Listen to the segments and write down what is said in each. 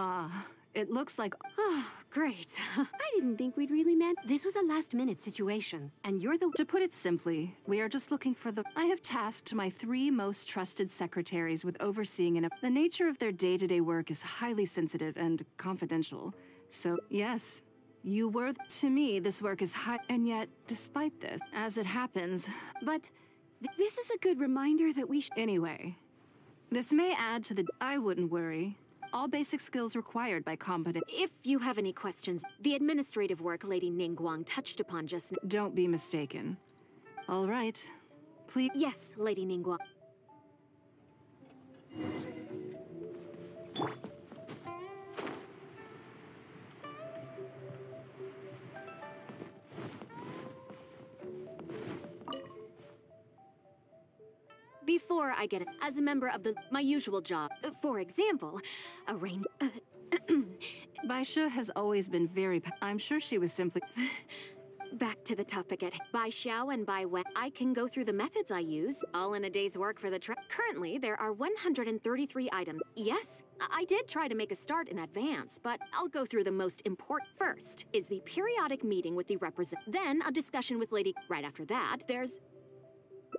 Ah, it looks like... Oh, great. I didn't think we'd really met. This was a last-minute situation, and you're the... To put it simply, we are just looking for the... I have tasked my three most trusted secretaries with overseeing and... The nature of their day-to-day work is highly sensitive and confidential. So, yes, you were... To me, this work is high... And yet, despite this, as it happens... But th this is a good reminder that we Anyway, this may add to the... I wouldn't worry. All basic skills required by competent... If you have any questions, the administrative work Lady Ningguang touched upon just now. Don't be mistaken. All right. Please... Yes, Lady Ningguang. Before I get it, as a member of the my usual job, uh, for example, arrange. Uh, Baisha has always been very... I'm sure she was simply... Back to the topic at. Baixiao and Baiwen, I can go through the methods I use, all in a day's work for the tra- Currently, there are 133 items. Yes, I I did try to make a start in advance, but I'll go through the most important. First is the periodic meeting with the represent. Then a discussion with Lady. Right after that, there's.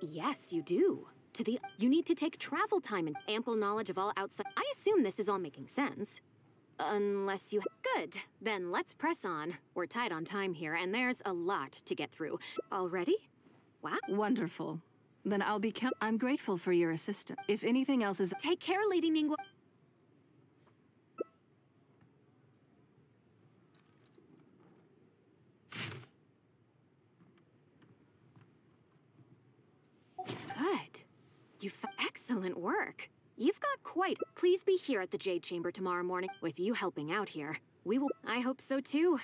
Yes, you do. To the. You need to take travel time and ample knowledge of all outside. I assume this is all making sense. Unless you. Good. Then let's press on. We're tight on time here, and there's a lot to get through. Already? Wow. Wonderful. Then I'll be I'm grateful for your assistance. If anything else is... Take care, Lady Ningguang. Good. You've excellent work. You've got quite. Please be here at the Jade Chamber tomorrow morning. With you helping out here, we will. I hope so too.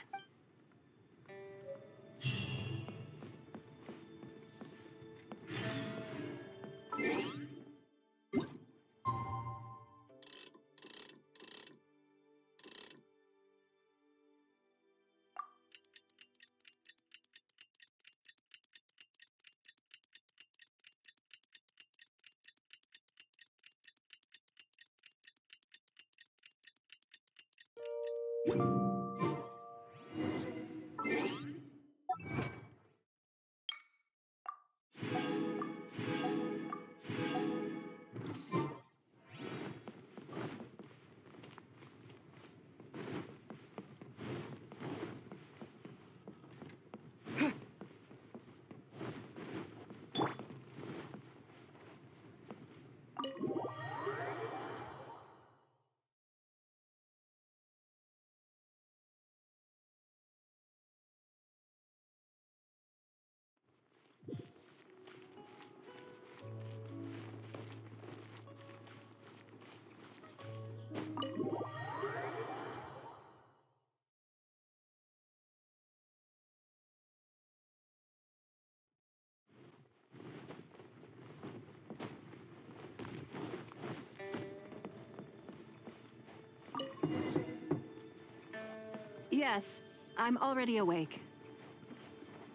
Yes, I'm already awake.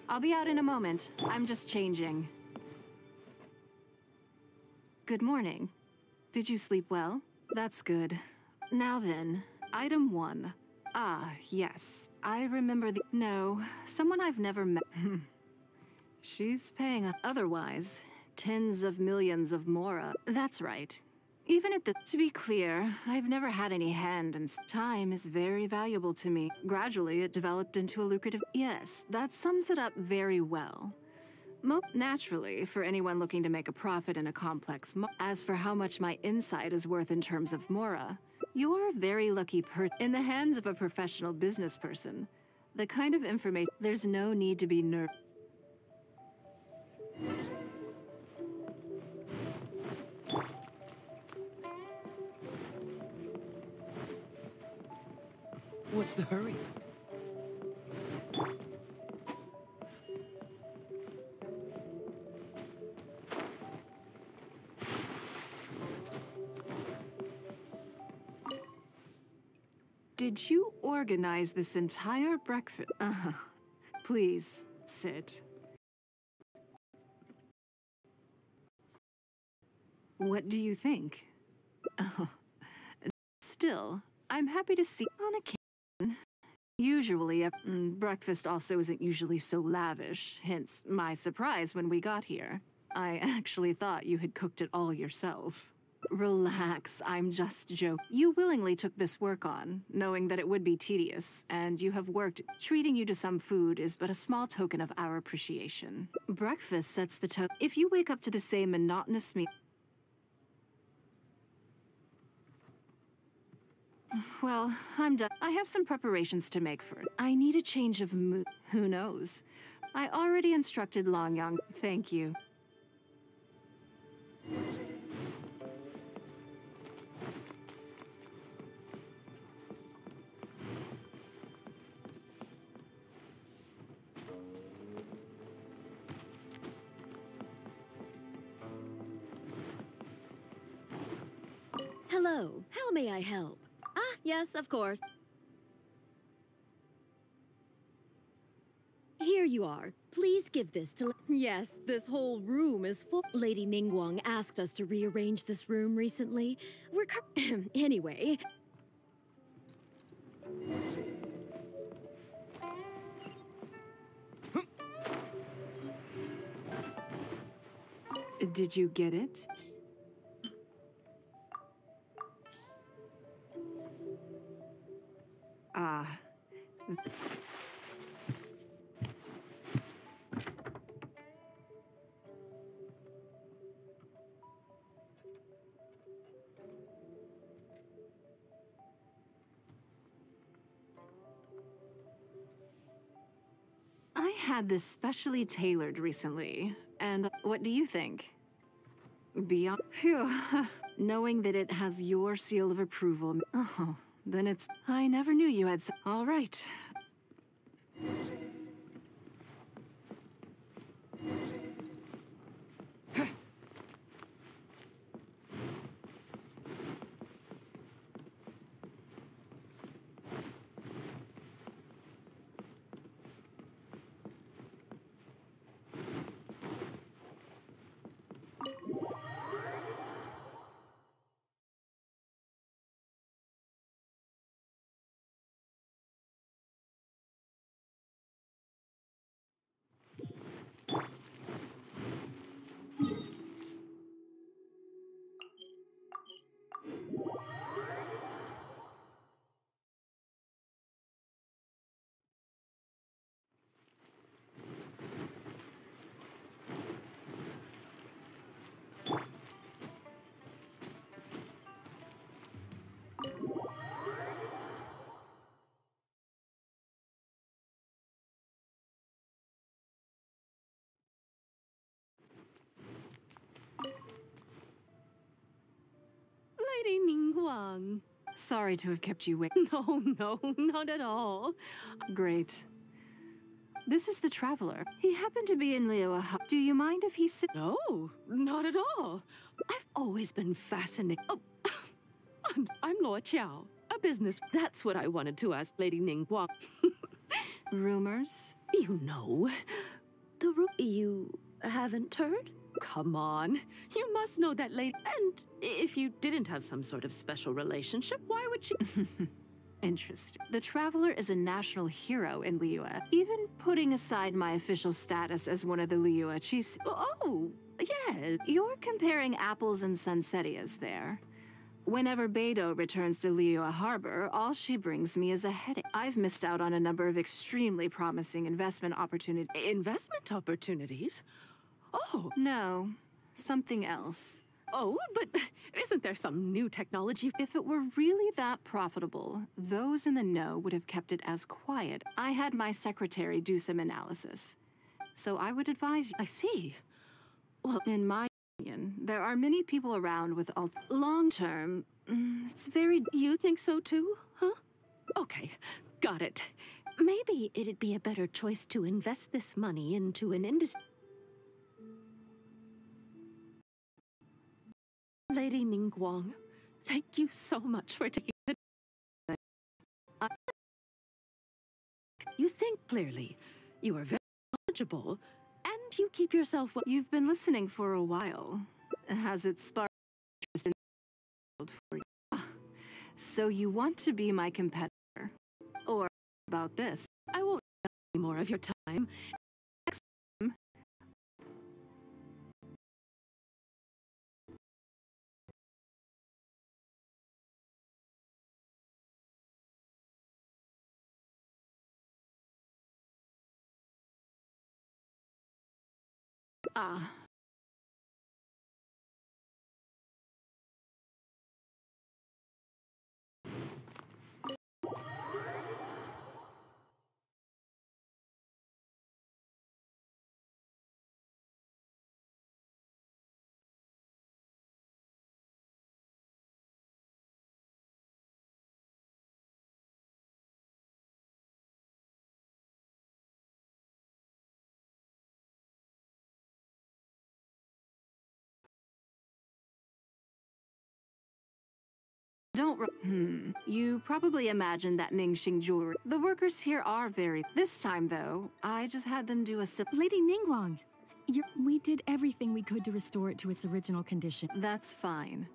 I'll be out in a moment. I'm just changing. Good morning. Did you sleep well? That's good. Now then, item one. Ah, yes. I remember the- No, someone I've never met. She's paying Otherwise, tens of millions of Mora. That's right. Even at the- To be clear, I've never had any hand and time is very valuable to me. Gradually, it developed into a lucrative- Yes, that sums it up very well. Mo naturally, for anyone looking to make a profit in a complex As for how much my insight is worth in terms of Mora, you're a very lucky per- In the hands of a professional business person, the kind of information- There's no need to be ner- What's the hurry? Did you organize this entire breakfast? Uh-huh. Please, sit. What do you think? Oh. Still, I'm happy to see on occasion. Usually, mm, breakfast also isn't usually so lavish, hence my surprise when we got here. I actually thought you had cooked it all yourself. Relax, I'm just joking. You willingly took this work on, knowing that it would be tedious, and you have worked. Treating you to some food is but a small token of our appreciation. Breakfast sets the tone. If you wake up to the same monotonous meal, Well, I'm done. I have some preparations to make for it. I need a change of mood. Who knows? I already instructed Long Yang. Thank you. Hello, how may I help? Yes, of course. Here you are. Please give this to. Yes, this whole room is full. Lady Ningguang asked us to rearrange this room recently. We're. anyway. Did you get it? Ah. I had this specially tailored recently, and what do you think? Beyond. Phew. Knowing that it has your seal of approval. Oh, then it's. I never knew you had. All right. Lady Ningguang. Sorry to have kept you waiting. No, no, not at all. Great. This is the traveler. He happened to be in Liyue. Hu- Do you mind if he sit? No, not at all. I've always been fascinated. Oh, I'm, I'm a business. That's what I wanted to ask Lady Ningguang. Rumors? You know, the ru- you haven't heard? Come on, you must know that lady. And if you didn't have some sort of special relationship, why would she? Interesting. The Traveler is a national hero in Liyue, even putting aside my official status as one of the Liyue chiefs. Oh, yeah. You're comparing apples and sunsettias there. Whenever Beidou returns to Liyue Harbor, all she brings me is a headache. I've missed out on a number of extremely promising investment opportunities. Investment opportunities? Oh, No, something else. oh, but isn't there some new technology? If it were really that profitable, those in the know would have kept it as quiet. I had my secretary do some analysis. So I would advise you. I see. Well, in my opinion, there are many people around with alt- long term. mm, It's very. You think so too, huh? Okay, got it. Maybe it'd be a better choice to invest this money into an industry. Lady Ningguang, thank you so much for taking the I- You think clearly. You are very knowledgeable, and you keep yourself well. You've been listening for a while. Has it sparked interest in the field for you? Ah, So you want to be my competitor? Or about this? I won't take any more of your time. Ah. Don't. Hmm. You probably imagine that Mingxing jewelry. The workers here are very. This time, though, I just had them do a sip. Lady Ningguang, we did everything we could to restore it to its original condition. That's fine.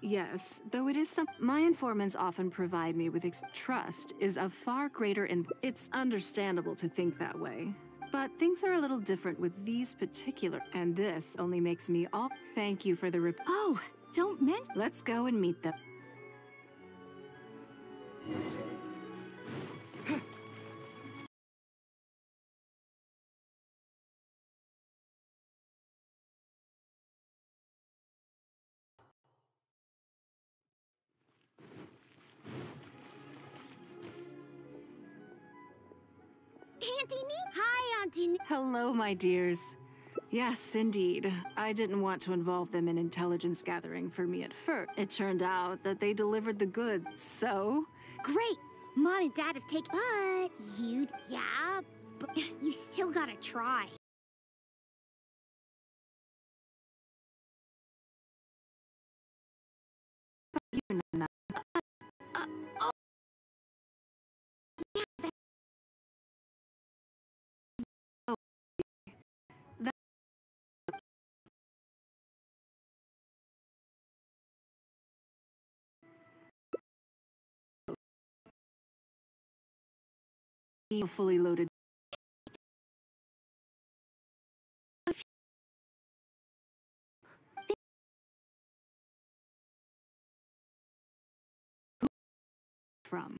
Yes, though it is some. My informants often provide me with ex- trust is of far greater. In- it's understandable to think that way. But things are a little different with these particular. And this only makes me all. Thank you for the rep. Oh, don't mention. Let's go and meet them. Hello, my dears. Yes, indeed. I didn't want to involve them in intelligence gathering for me at first. It turned out that they delivered the goods, so. Great! Mom and Dad have taken. But you, yeah, but you still gotta try. Fully loaded. From.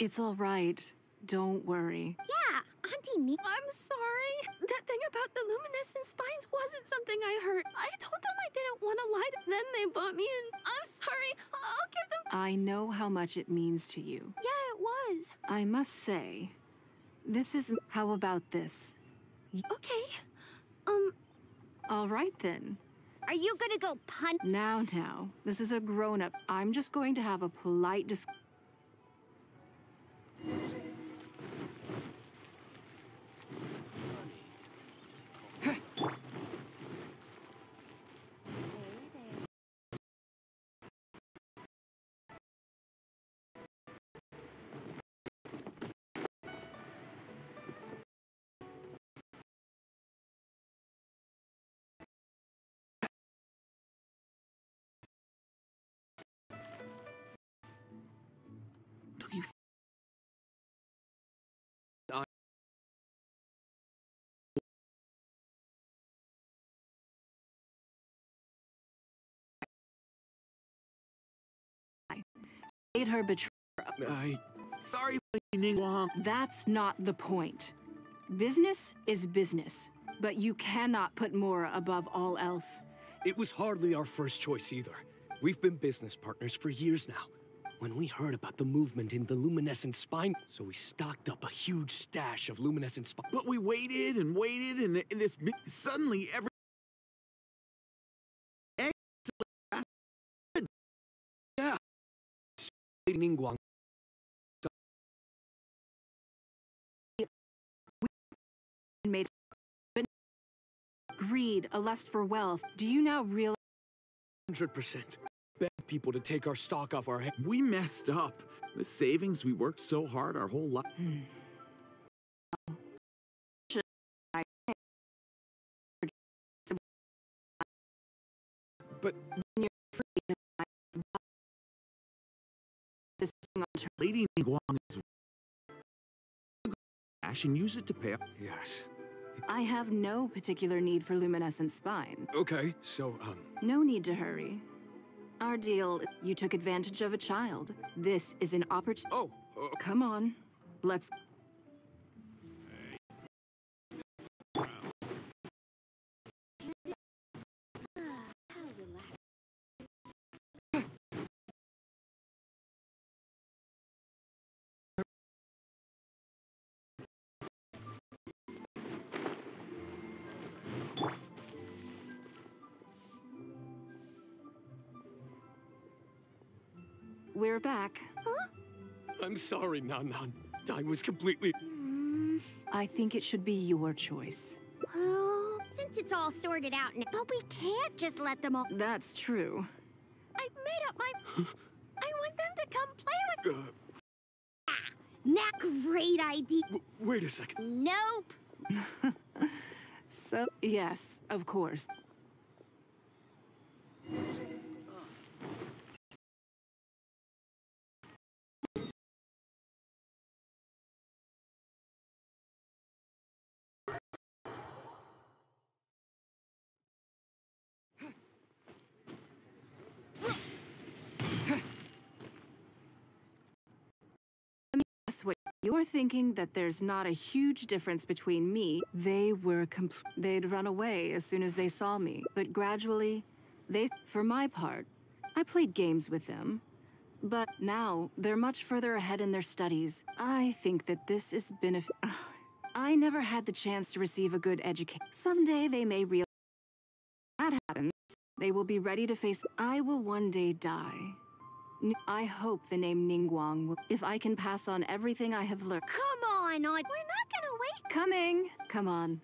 It's all right. Don't worry. Yeah, Auntie Ning. I'm sorry. That thing about the luminescent spines wasn't something I heard. I told them I didn't want to lie. to- Then they bought me and I'm sorry. I'll give them. I know how much it means to you. Yeah, it was. I must say, this is. How about this? Okay. Um, All right then. Are you gonna go punt? Now, now, this is a grown up. I'm just going to have a polite dis. Do you Made her betray. I sorry, Lady Ningguang. That's not the point. Business is business, but you cannot put Mora above all else. It was hardly our first choice either. We've been business partners for years now. When we heard about the movement in the luminescent spine, so we stocked up a huge stash of luminescent spine. But we waited and waited, and, th- and this suddenly every. Ningguang. Made greed, a lust for wealth. Do you now realize? 100%. Beg people to take our stock off our head. We messed up. The savings we worked so hard our whole life. Hmm. But Lady Ningguang is cash and use it to pay. yes. I have no particular need for luminescent spines. Okay, so, um, No need to hurry. Our deal, you took advantage of a child. This is an opportunity. oh, uh, Come on. Let's. We're back. Huh? I'm sorry, Nan Nan. I was completely. Hmm, I think it should be your choice. well, since it's all sorted out now, but we can't just let them all. That's true. I made up my. I want them to come play with. Uh, Not great idea. w- wait a second. Nope. So, yes, of course. Guess you're thinking that there's not a huge difference between me. They were compl- they'd run away as soon as they saw me, but gradually they for my part, I played games with them. But now they're much further ahead in their studies. I think that this is benef- I never had the chance to receive a good education. Someday they may realize that happens. They will be ready to face I will one day die. I hope the name Ningguang will. If I can pass on everything I have learned. Come on, on. We're not gonna wait. Coming! Come on.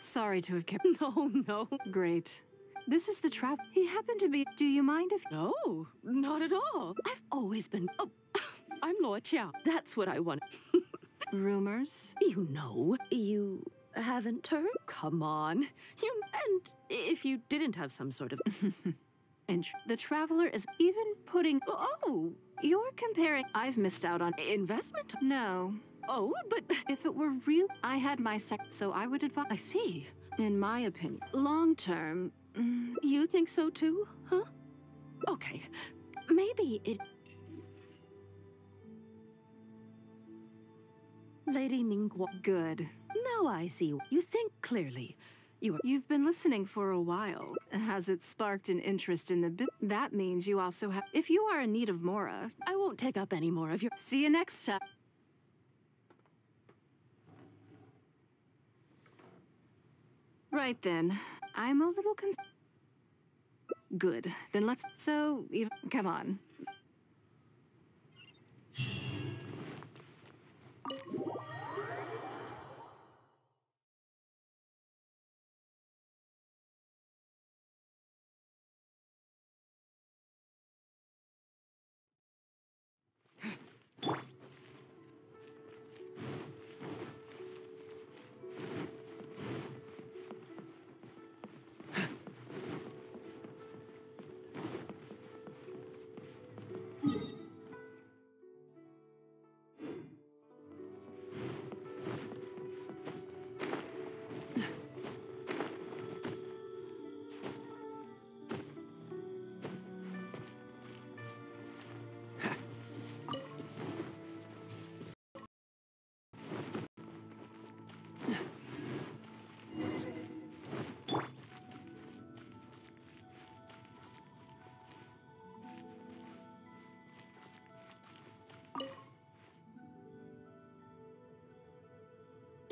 Sorry to have kept. No, no. Great. This is the trap. He happened to be. Do you mind if. No, not at all. I've always been. Oh, I'm Law Chiao. That's what I want. Rumors? You know, you haven't heard? Come on. You. And if you didn't have some sort of. And the traveler is even putting. Oh, You're comparing. I've missed out on. investment? No. Oh, but. If it were real, I had my sec. So I would advise. I see. In my opinion, long term. mm, You think so too, huh? Okay. Maybe it. Lady Ningguang. Good. Now I see. You think clearly. You are. You've been listening for a while. Has it sparked an interest in the bit? That means you also have. If you are in need of Mora, I won't take up any more of your. see you next time. Right then. I'm a little con. Good. Then let's. So, come on.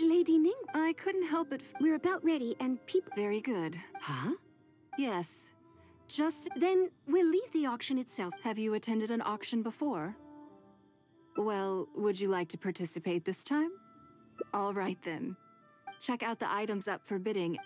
Lady Ning. I couldn't help but. We're about ready, and people. Very good. Huh? Yes. Just. Then we'll leave the auction itself. Have you attended an auction before? Well, would you like to participate this time? All right then. Check out the items up for bidding.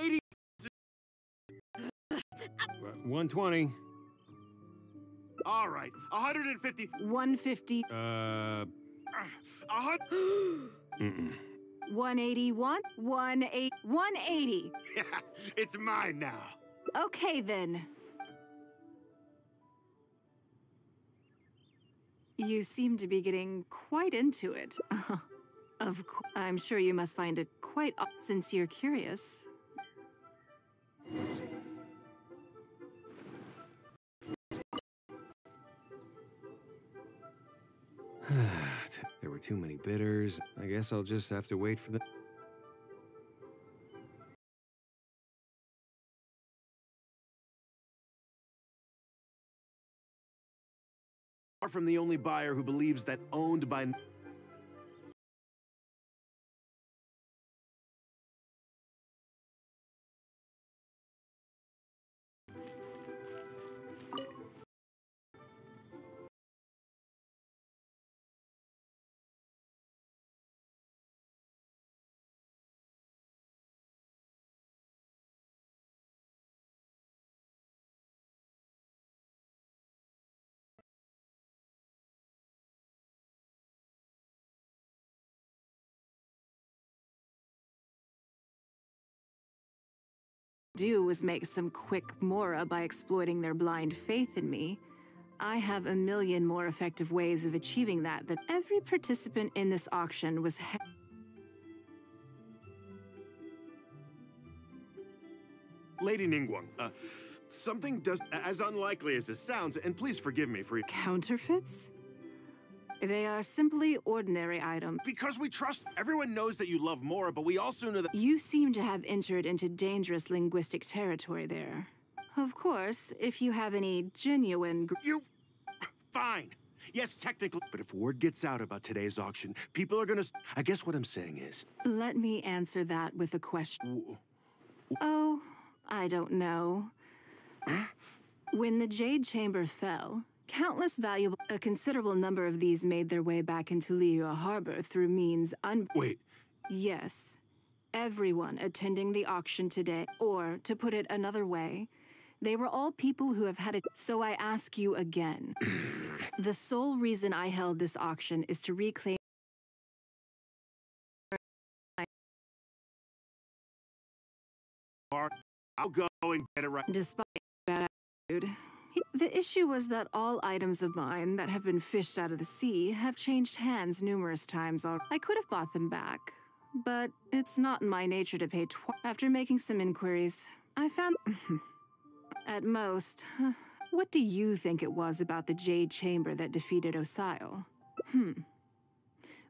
80. 120. All right, 150. 150. Uh. 100. mm 181, 180, 180. It's mine now. Okay, then. You seem to be getting quite into it. of course, I'm sure you must find it quite since you're curious. there were too many bidders. I guess I'll just have to wait for the. Far from the only buyer who believes that owned by do was make some quick mora by exploiting their blind faith in me. I have a million more effective ways of achieving that that every participant in this auction was Lady Ningguang. Uh, something does as unlikely as this sounds, and please forgive me for counterfeits. They are simply ordinary items. because we trust everyone knows that you love Mora, but we also know that You seem to have entered into dangerous linguistic territory there. Of course, if you have any genuine gr- you. Fine. Yes, technically. But if word gets out about today's auction, people are gonna. I guess what I'm saying is. Let me answer that with a question. Oh, I don't know. When the Jade Chamber fell, countless valuable, a considerable number of these made their way back into Liyue Harbor through means un. Wait. Yes. Everyone attending the auction today, or to put it another way, they were all people who have had it. So I ask you again. the sole reason I held this auction is to reclaim. I'll go and get it right. Despite bad attitude, the issue was that all items of mine that have been fished out of the sea have changed hands numerous times. I could have bought them back, but it's not in my nature to pay twice. After making some inquiries, I found. At most, what do you think it was about the Jade Chamber that defeated Osial? Hmm.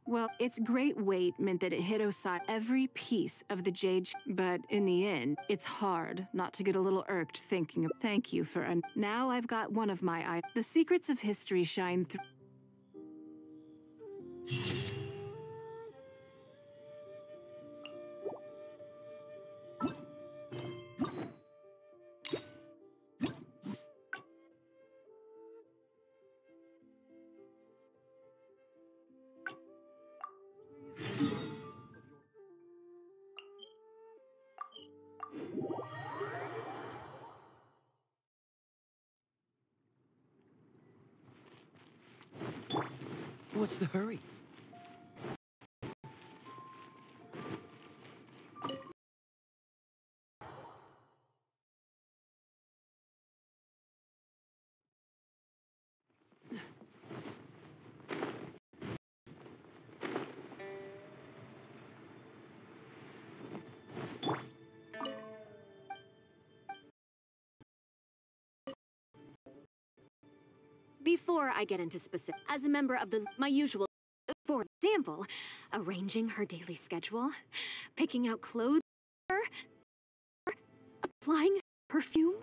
Well, its great weight meant that it hit Osial every piece of the jade, but in the end, it's hard not to get a little irked thinking of thank you for. Now I've got one of my eyes. The secrets of history shine through. What's the hurry? Before I get into specific, as a member of the my usual, for example, arranging her daily schedule, picking out clothes, applying perfume.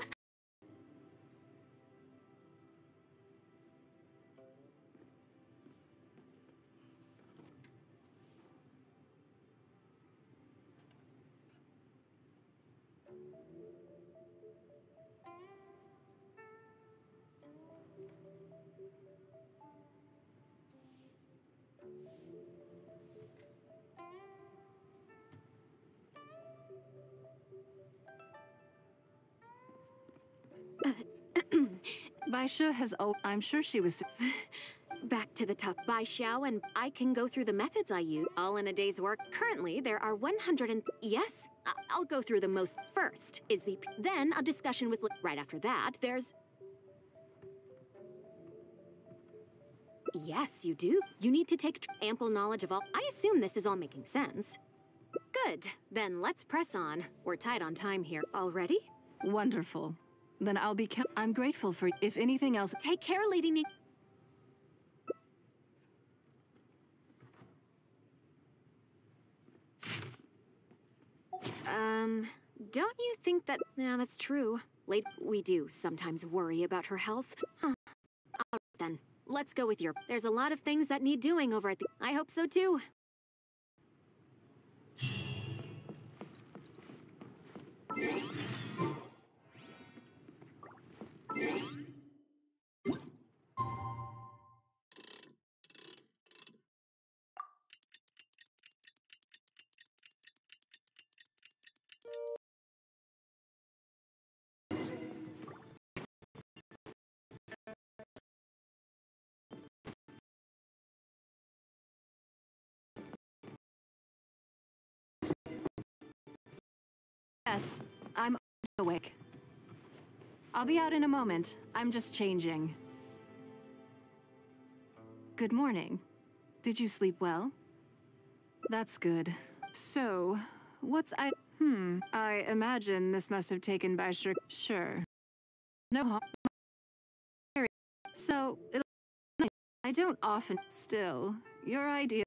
Baisha has oh, I'm sure she was. Back to the top. By Xiao and I can go through the methods I use, all in a day's work. Currently, there are 100 and... Yes, I- I'll go through the most first. Is the... Then a discussion with... Right after that, there's... Yes, you do. You need to take ample knowledge of all... I assume this is all making sense. Good. Then let's press on. We're tight on time here. Already? Wonderful. Then I'll be. Ca- I'm grateful for. If anything else, Take care, Lady Ni- Um, don't you think that... Yeah, that's true. Late, we do sometimes worry about her health. Huh. Then. Let's go with your... There's a lot of things that need doing over at the... I hope so, too. Yes, I'm awake. I'll be out in a moment. I'm just changing. Good morning. Did you sleep well? That's good. So, what's I. Hmm. I imagine this must have taken by sure. Sure. No harm. So. I don't often. Still, your idea.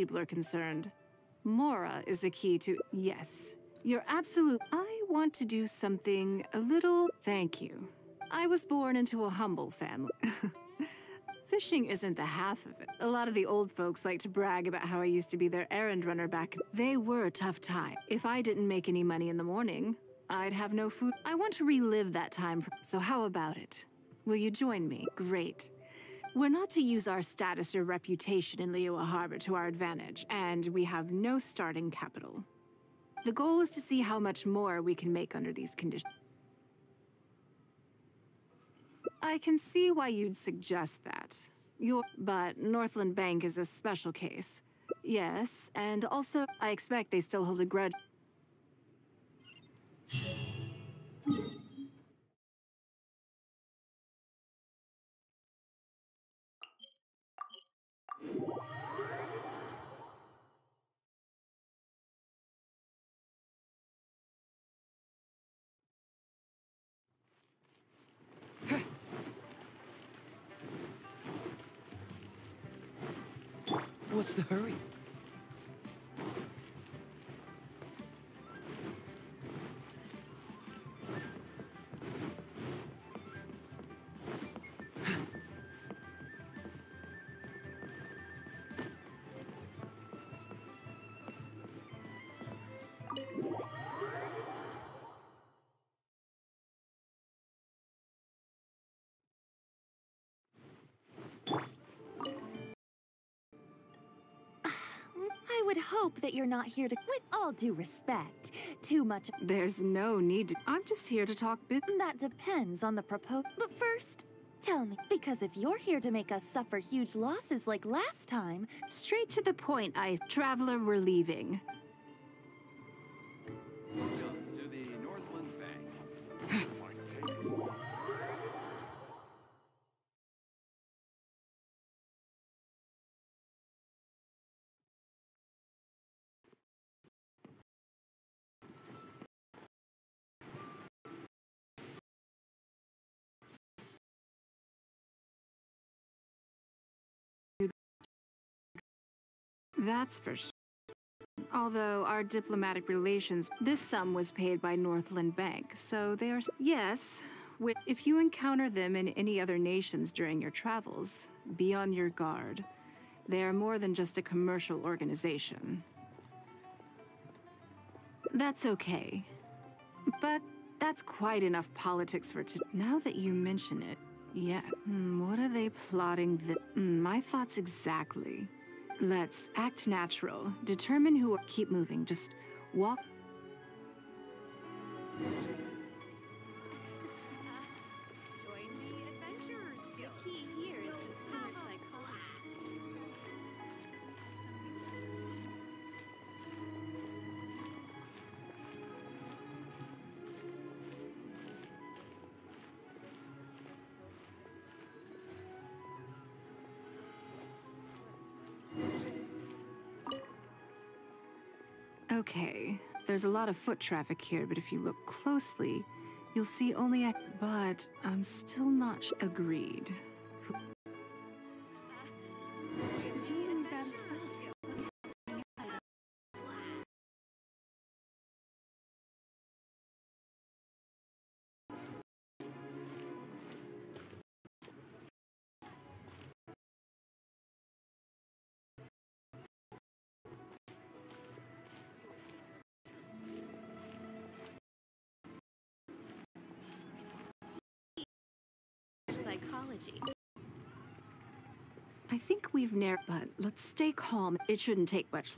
People are concerned. Mora is the key to. Yes, you're absolute. I want to do something a little. Thank you. I was born into a humble family. Fishing isn't the half of it. A lot of the old folks like to brag about how I used to be their errand runner back. They were a tough time. If I didn't make any money in the morning, I'd have no food. I want to relive that time. So how about it? Will you join me? Great. We're not to use our status or reputation in Liyue Harbor to our advantage, and we have no starting capital. The goal is to see how much more we can make under these conditions. I can see why you'd suggest that. Your, but Northland Bank is a special case. Yes, and also, I expect they still hold a grudge. What's the hurry? I would hope that you're not here to, with all due respect, too much. There's no need to. I'm just here to talk bit. That depends on the propos. But first, tell me, because if you're here to make us suffer huge losses like last time, Straight to the point, I. Traveler, we're leaving. That's for sure. Although our diplomatic relations, this sum was paid by Northland Bank, so they are. Yes, if you encounter them in any other nations during your travels, be on your guard. They are more than just a commercial organization. That's okay. But that's quite enough politics for today. Now that you mention it, yeah. Hmm, what are they plotting? Hmm, my thoughts exactly. Let's act natural. Determine who. Will keep moving. Just walk. Okay, there's a lot of foot traffic here, but if you look closely, you'll see only a. But I'm still not agreed. But let's stay calm. It shouldn't take much.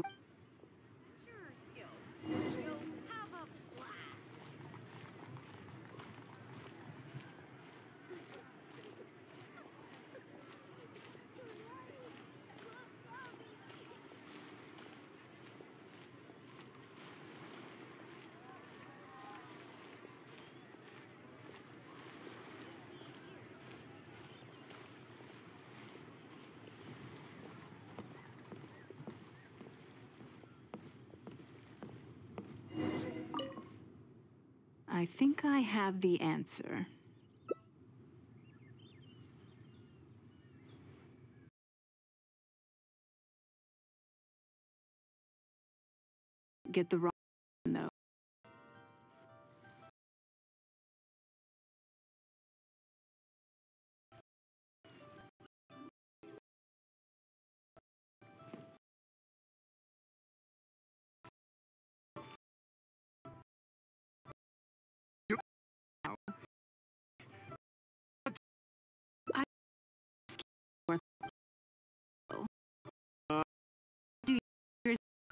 I think I have the answer. Get the wrong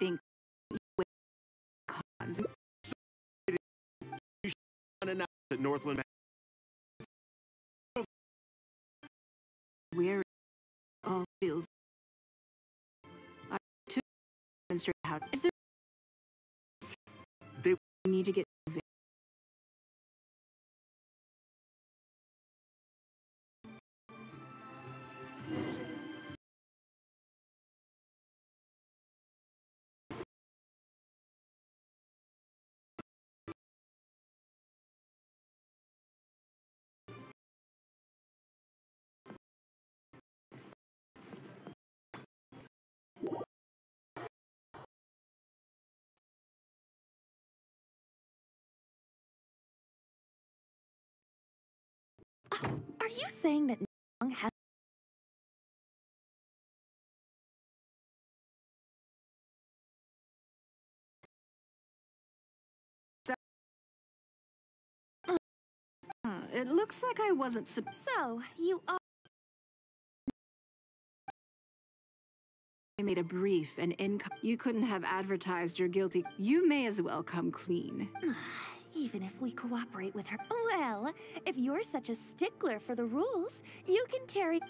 think with cons Unannounced at Northland Bank. where all feels I to demonstrate how is there They- need to get you saying that Nong has it looks like I wasn't So, you are I made a brief and income. You couldn't have advertised your guilty. You may as well come clean. Even if we cooperate with her. Well, if you're such a stickler for the rules, you can carry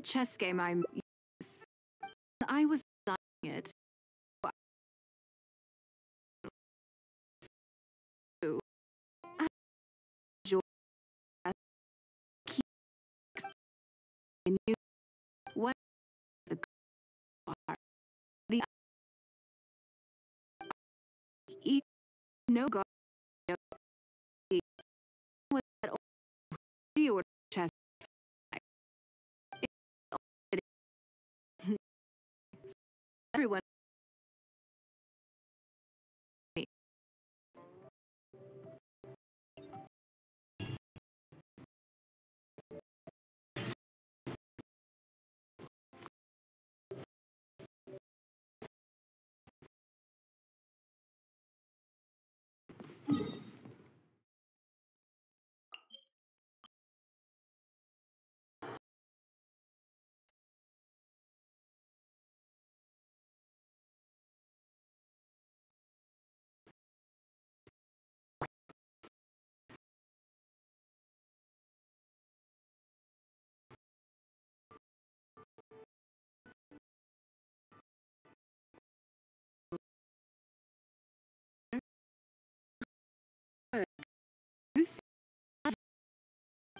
Chess game I'm I was designing it. Knew what the are. The no god everyone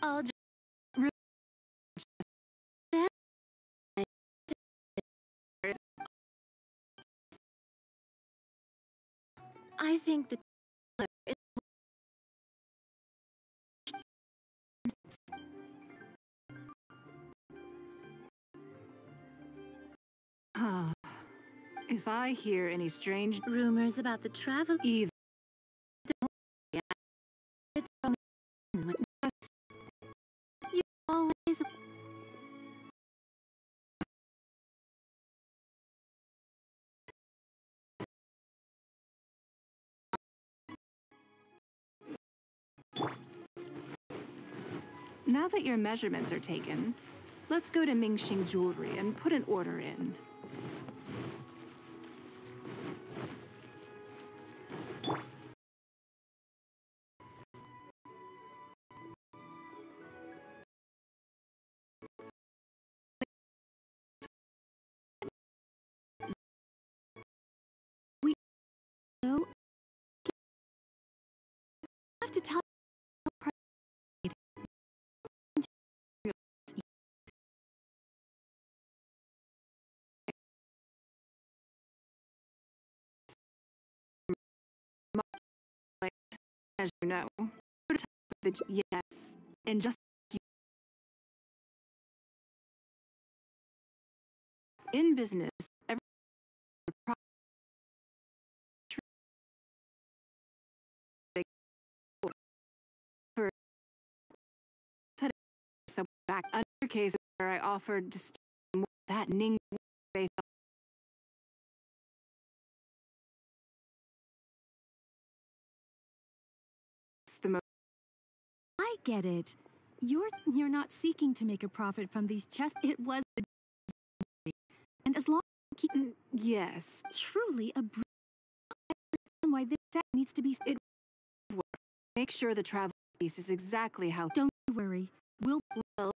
I'll just I think the if I hear any strange Rumors about the travel. either now that your measurements are taken, let's go to Mingxing Jewelry and put an order in. to tell as you know. The, yes, and just in business, every for back under case where I offered just that Ning they thought I get it. You're you're not seeking to make a profit from these chests. It was a and as long as you keep mm, yes truly a why this set needs to be it make sure the travel piece is exactly how don't worry. We'll well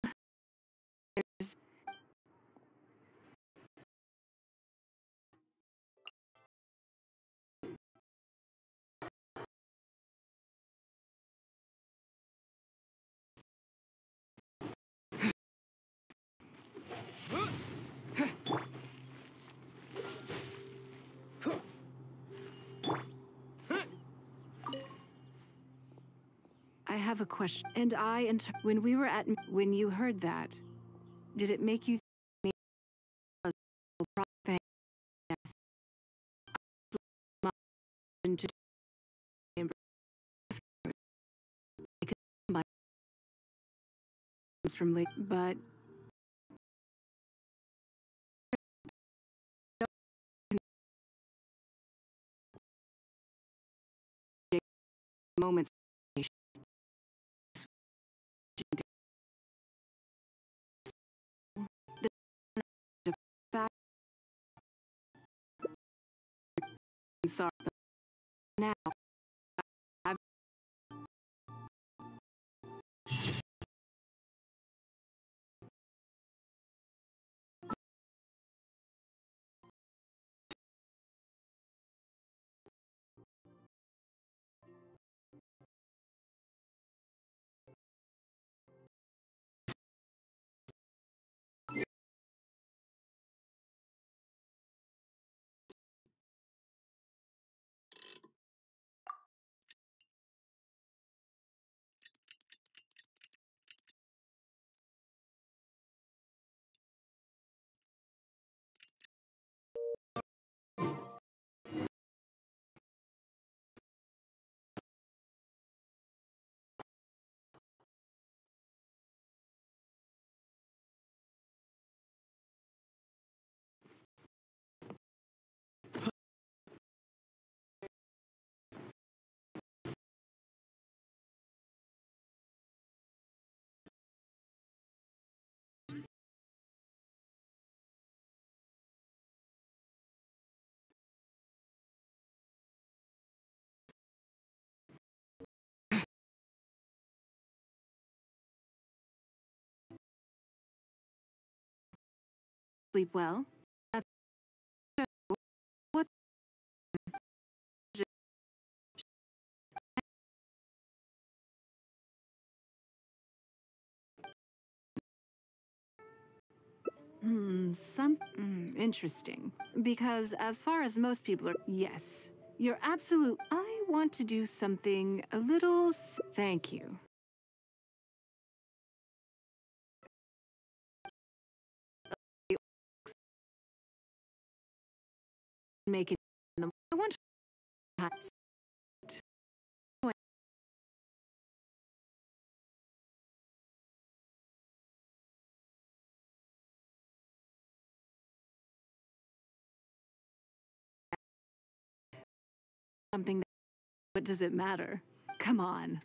have a question. And I, and when we were at, when you heard that, did it make you think from late, but moments now sleep well. Hmm, some mm, interesting. Because as far as most people are, yes, you're absolute. I want to do something a little. Thank you. Make it. I want. Something that. What does it matter? Come on.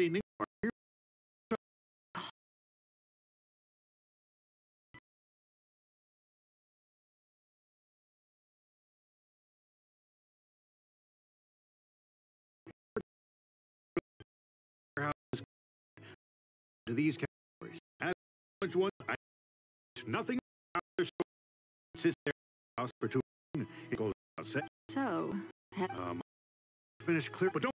Happening anymore. to these categories. As much one, I nothing sits house for two. It goes outside. So, Um, finish clear, but don't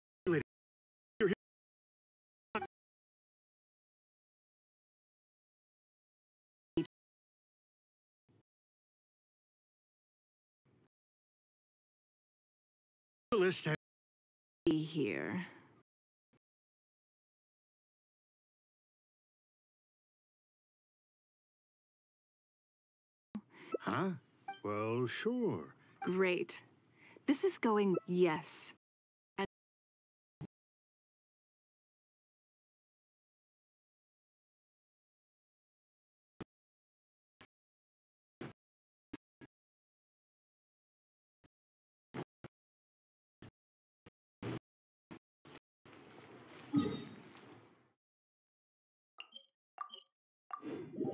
list has be here. Huh? Well, sure. Great. This is going yes. And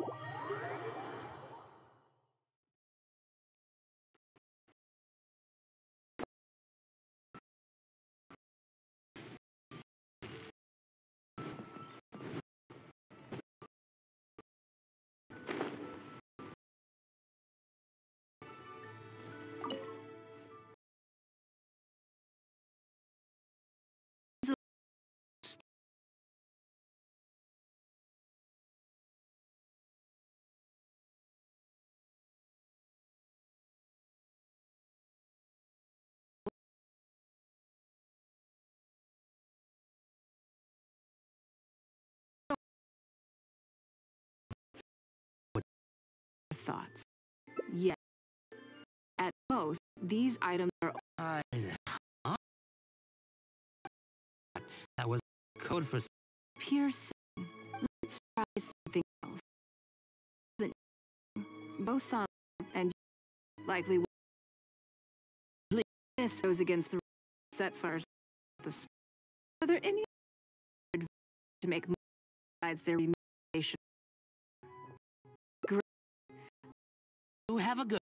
thoughts. Yes. At most, these items are I, huh? That was code for. Pearson. Let's try something else. Boson and likely this goes against the set first. The are there any to make more besides their remediation? Have a good.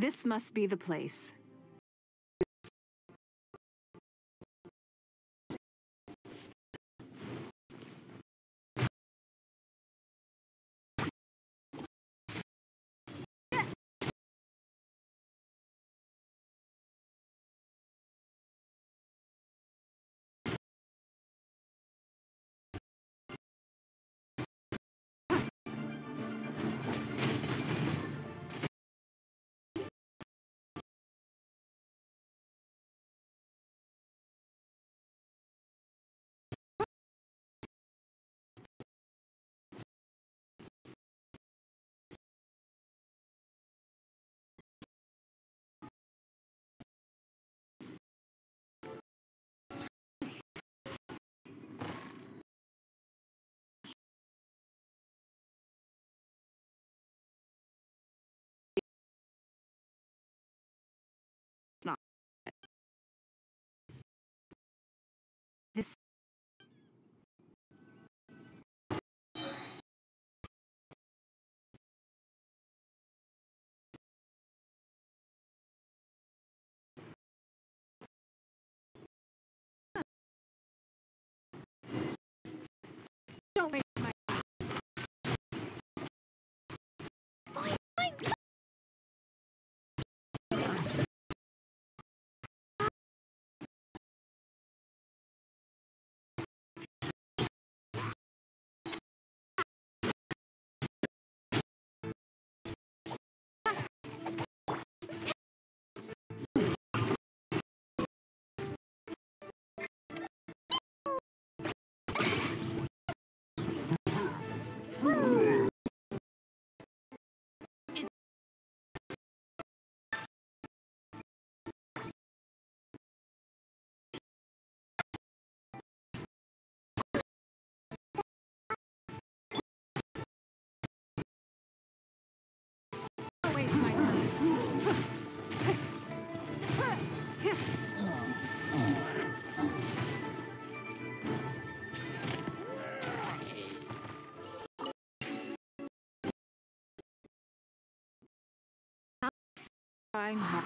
This must be the place. This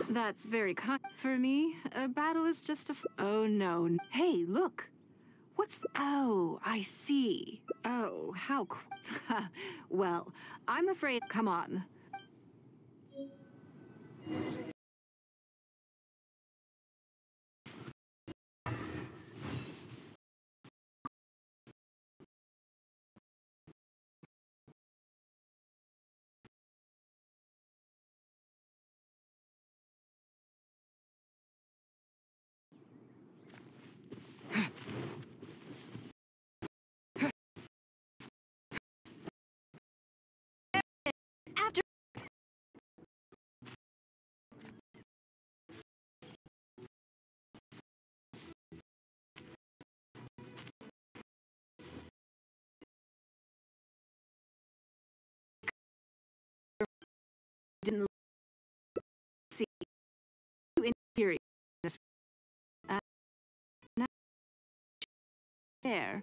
That's very kind. For me, a battle is just a. Oh no! Hey, look. What's? oh, I see. Oh, how? Well, I'm afraid. Come on. There.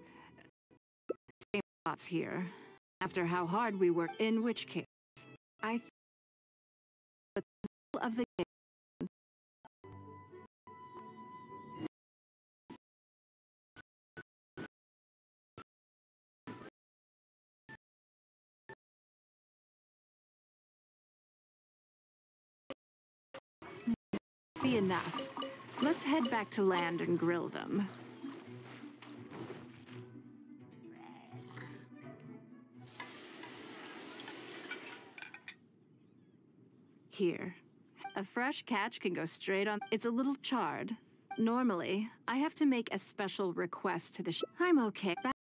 Same thoughts here. After how hard we worked, in which case, I th- but the of the game. Be enough. Let's head back to land and grill them. Here. A fresh catch can go straight on. It's a little charred. Normally, I have to make a special request to the sh- I'm okay. Back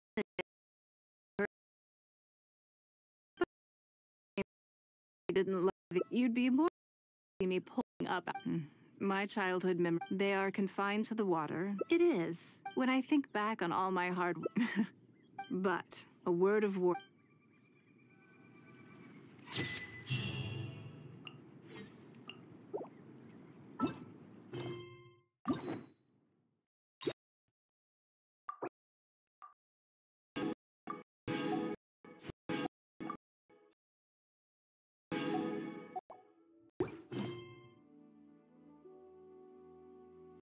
didn't love the- You'd be more see me pulling up. Hmm. My childhood memories. They are confined to the water. It is. When I think back on all my hard work. but a word of war.